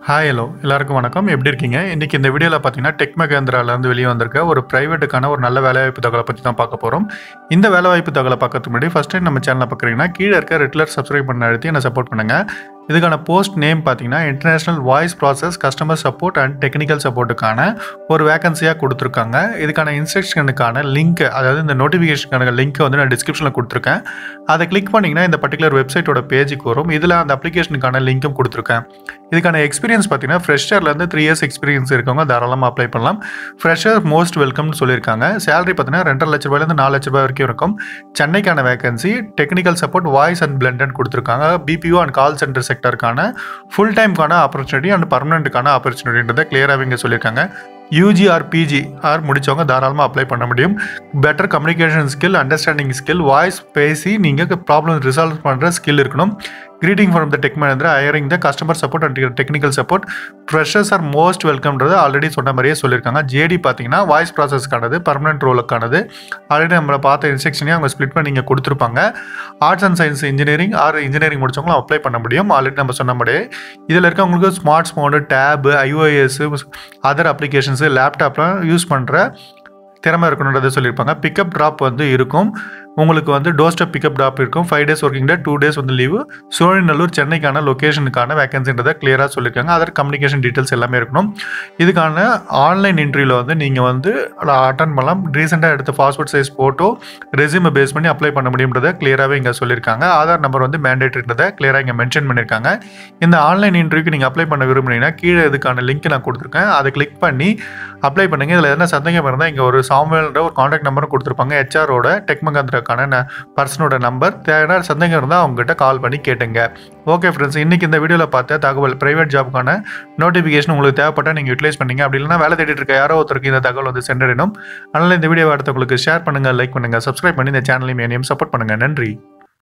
Hi hello எல்லாருக்கும் வணக்கம். எப்படி இருக்கீங்க? இன்றைக்கி இந்த வீடியோவில் பார்த்தீங்கன்னா டெக் மகேந்திராலேருந்து வெளியே வந்திருக்க ஒரு ப்ரைவேட்டுக்கான ஒரு நல்ல வேலைவாய்ப்பு தகவலை பற்றி தான் பார்க்க போகிறோம் இந்த வேலைவாய்ப்பு தகவலை பார்க்கறதுக்கு முன்னாடி ஃபஸ்ட் டைம் நம்ம சேனலை பார்க்குறீங்கன்னா கீழே இருக்க ரெகுலர் சப்ஸ்கிரைப் பண்ண அழுத்தி என்ன சப்போர்ட் பண்ணுங்கள் இதுக்கான போஸ்ட் நேம் பார்த்தீங்கன்னா international voice process customer support and technical சப்போர்ட்டுக்கான ஒரு வேகன்சியாக கொடுத்துருக்காங்க. இதுக்கான இன்ஸ்ட்ரக்ஷனுக்கான லிங்க் அதாவது இந்த நோட்டிஃபிகேஷனுக்கான லிங்க்கை வந்து நான் டிஸ்கிரிப்ஷனில் கொடுத்துருக்கேன். அதை கிளிக் பண்ணிங்கன்னா இந்த பர்டிகுலர் வெப்சைட்டோட பேஜுக்கு வரும். இதில் அந்த அப்ளிகேஷனுக்கான லிங்க்கும் கொடுத்துருக்கேன். இதுக்கான எக்ஸ்பீரியன்ஸ் பார்த்தீங்கன்னா ஃப்ரெஷர்லேருந்து த்ரீ இயர்ஸ் எக்ஸ்பீரியன்ஸ் இருக்கவங்க தாராளமாக அப்ளை பண்ணலாம். ஃப்ரெஷர் மோஸ்ட் வெல்கம்னு சொல்லியிருக்காங்க. சேலரி பார்த்தீங்கன்னா ரெண்டரை லட்ச ரூபாயிலேருந்து நாலு லட்ச ரூபாய் வரைக்கும் இருக்கும். சென்னைக்கான vacancy technical support voice and blended கொடுத்துருக்காங்க. பிபிஓ அண்ட் கால் சென்டர் செக்டருக்கான ஃபுல் டைம்க்கான ஆப்பர்ச்சுனிட்டி அண்ட் பர்மனெண்ட்டுக்கான ஆப்பர்ச்சுனிட்டின்றதை கிளியராக இங்கே சொல்லியிருக்காங்க. யூஜி ஆர் பிஜி ஆர் முடித்தவங்க தாராளமாக அப்ளை பண்ண முடியும். Better communication skill understanding skill voice பேசி நீங்கள் ப்ராப்ளம் ரிசால்வ் பண்ணுற ஸ்கில் இருக்கணும். Greeting from the tech manager hiring the customer support and technical support freshers are most வெல்கம்ன்றது already சொன்ன மாதிரியே சொல்லியிருக்காங்க. ஜேடி பார்த்தீங்கன்னா வாய்ஸ் ப்ராசஸ்க்கானது பர்மனெண்ட் ரோலுக்கானது ஆல்ரெடி நம்மளை பார்த்த இன்ஸ்ட்ரக்ஷனே அவங்க ஸ்பிளிட் பண்ணி நீங்கள் கொடுத்துருப்பாங்க. Arts and science engineering or engineering முடிச்சவங்களும் apply பண்ண முடியும். ஆல்ரெடி நம்ம சொன்ன மாதிரியே. இதில் இருக்கவங்களுக்கு smart phone tab iOS other applications லேப்டாப்லாம் use பண்ணுற திறமை இருக்கணுன்றதை சொல்லியிருப்பாங்க. பிக்கப் ட்ராப் வந்து இருக்கும். உங்களுக்கு வந்து டோர் ஸ்டெப் பிக்கப் ட்ராப் இருக்கும். Five days working day two days வந்து லீவு சோழிநல்லூர் சென்னைக்கான லொக்கேஷனுக்கான வேகன்சின்றதை கிளியராக சொல்லியிருக்காங்க அதர் கம்யூனிகேஷன் டீட்டெயில்ஸ் எல்லாமே இருக்கணும். இதுக்கான ஆன்லைன் இன்டர்வியூவில் வந்து நீங்கள் வந்து அட்டன் பண்ணலாம். ரீசெண்டாக எடுத்த பாஸ்போர்ட் சைஸ் ஃபோட்டோ ரெசியூமை பேஸ் பண்ணி அப்ளை பண்ண முடியுன்றதை கிளியராகவே இங்கே சொல்லியிருக்காங்க ஆதார் நம்பர் வந்து மேண்டேட்ரின்றதை கிளியராக இங்கே மென்ஷன் பண்ணியிருக்காங்க இந்த ஆன்லைன் இன்டர்வியூக்கு நீங்கள் அப்ளை பண்ண விரும்புனீங்கன்னா கீழே இதுக்கான லிங்க் நான் கொடுத்துருக்கேன். அதை கிளிக் பண்ணி அப்ளை பண்ணுங்கள் இதில் எதனா சந்தேகம் இருந்தால் இங்கே ஒரு சாமுவேல்ன்ற ஒரு காண்டாக்ட் நம்பரும் கொடுத்துருப்பாங்க. ஹெச்ஆரோட டெக்மகாந்திரா அதுக்கான பர்சனோட நம்பர் தேவையான சந்தேகம் இருந்தால் அவங்ககிட்ட கால் பண்ணி கேட்டுங்க. ஓகே ஃப்ரெண்ட்ஸ் இன்றைக்கி இந்த வீடியோவில் பார்த்த தகவல் ப்ரைவேட் ஜாப்க்கான நோட்டிஃபிகேஷன் உங்களுக்கு தேவைப்பட்டால் நீங்கள் யூட்டிலைஸ் பண்ணீங்க. அப்படி இல்லைனா வேலை தேடிட்டு இருக்க யாரோ ஒருத்தருக்கு இந்த தகவல் வந்து சென்றடையணும் அதனால் இந்த வீடியோவை அடுத்தவங்களுக்கு ஷேர் பண்ணுங்கள் லைக் பண்ணுங்கள் சப்ஸ்கிரைப் பண்ணி இந்த சேனலையும் என்னையும் சப்போர்ட் பண்ணுங்கள் நன்றி.